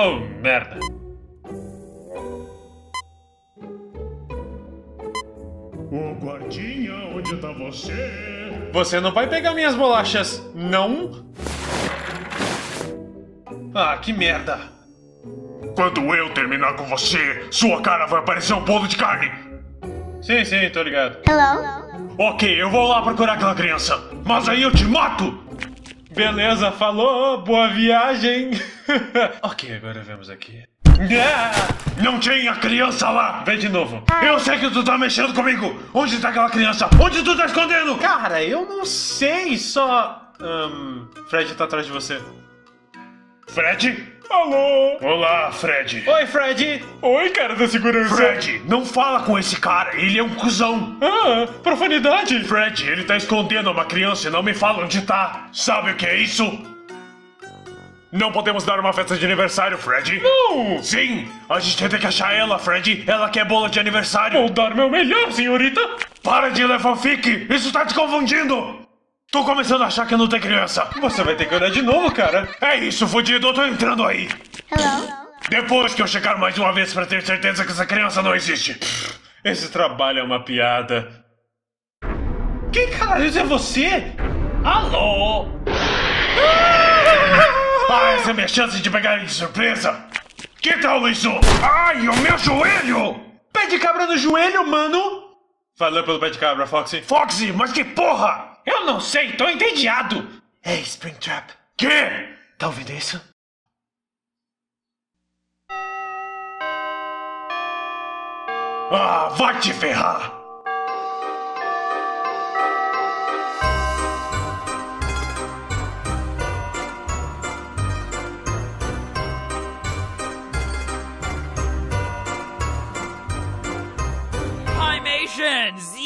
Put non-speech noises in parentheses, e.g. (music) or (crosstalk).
Oh, merda. Ô guardinha, onde tá você? Você não vai pegar minhas bolachas, não? Ah, que merda. Quando eu terminar com você, sua cara vai parecer um bolo de carne. Sim, sim, tô ligado. Ok, eu vou lá procurar aquela criança. Mas aí eu te mato! Beleza, falou, boa viagem. (laughs) ok, agora vemos aqui. Ah, Não tinha criança lá! vem de novo. Eu sei que tu tá mexendo comigo! Onde tá aquela criança? Onde tu tá escondendo? Cara, eu não sei, só. Ahn, Fred tá atrás de você. Fred? Alô? Olá, Fred. Oi, Fred! Oi, cara da segurança! Fred, não fala com esse cara, ele é um cuzão. Ah, profanidade! Fred, ele tá escondendo uma criança e não me fala onde tá. Sabe o que é isso? Não podemos dar uma festa de aniversário, Fred. Não! Sim, a gente tem que achar ela, Fred. Ela quer bola de aniversário. Vou dar meu melhor, senhorita! Para de levar fique! Isso tá te confundindo! Tô começando a achar que não tem criança. Você vai ter que olhar de novo, cara. É isso, fudido, eu tô entrando aí. Hello? Depois que eu checar mais uma vez pra ter certeza que essa criança não existe. Esse trabalho é uma piada. Que caralho é você? Alô? Ah, essa é minha chance de pegar ele de surpresa. Que tal isso? Ai, o meu joelho! Pé de cabra no joelho, mano! Valeu pelo pé de cabra, Foxy. Foxy, mas que porra! Eu não sei, tô entediado! Ei, Springtrap, Que? tá ouvindo isso? Ah, vai te ferrar! Climations!